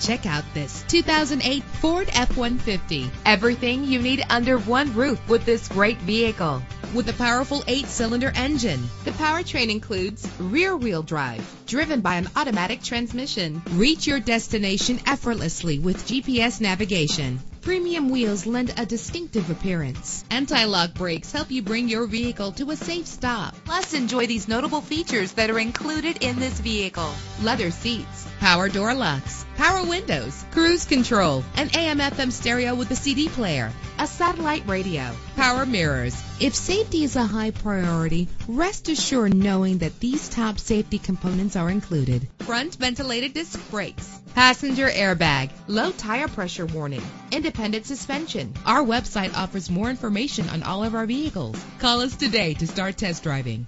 Check out this 2008 Ford F-150. Everything you need under one roof with this great vehicle. With a powerful eight-cylinder engine, the powertrain includes rear-wheel drive, driven by an automatic transmission. Reach your destination effortlessly with GPS navigation. Premium wheels lend a distinctive appearance. Anti-lock brakes help you bring your vehicle to a safe stop. Plus, enjoy these notable features that are included in this vehicle. Leather seats, power door locks, power windows, cruise control, an AM FM stereo with a CD player, a satellite radio, power mirrors. If safety is a high priority, rest assured knowing that these top safety components are included. Front ventilated disc brakes, passenger airbag, low tire pressure warning, independent suspension. Our website offers more information on all of our vehicles. Call us today to start test driving.